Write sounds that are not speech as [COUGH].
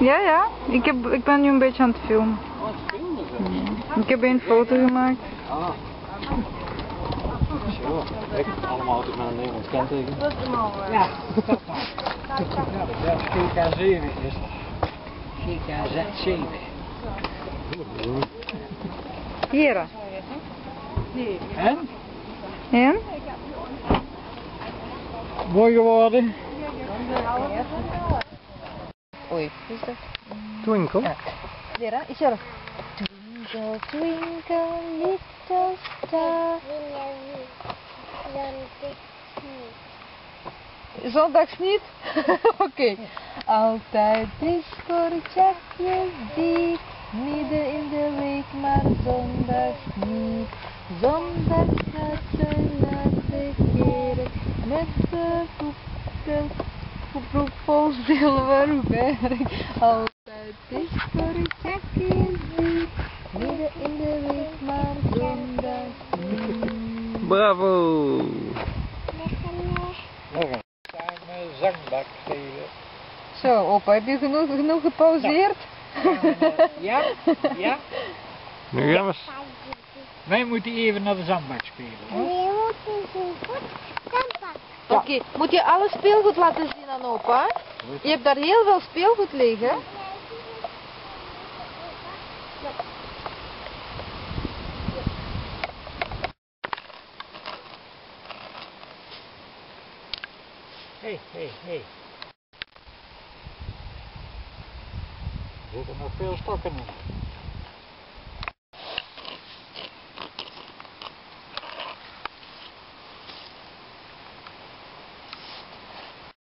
Ja, ja. Ik, heb, ik ben nu een beetje aan het filmen. Oh, het filmen zo. Ik heb één foto gemaakt. Ah. Zo, kijk, allemaal auto's met een Nederlands kenteken. Ja, dat maar. Ja, dat is GK7 is het. GKZ7. Hier. En? En? Mooi geworden. Oei, is dat? Twinkle. Lera, is er. Twinkle, twinkle, little star. Zondags [LAUGHS] niet? Oké. Altijd discotheekje die midden in de week, maar zondags niet. Zondags gaat ze laatste keren met de voeten broek vol zilverwerk. Altijd discotheekje die midden in de week, maar zondags niet. Bravo! Nog een. Zangbak spelen. Zo, opa, heb je genoeg, genoeg gepauzeerd? Ja, ja. Nu gaan we... Wij moeten even naar de zandbak spelen. hoor. Oké, moet je alle speelgoed laten zien aan opa? Je hebt daar heel veel speelgoed liggen. Hé, hé, hé. Er zitten nog veel stokken in.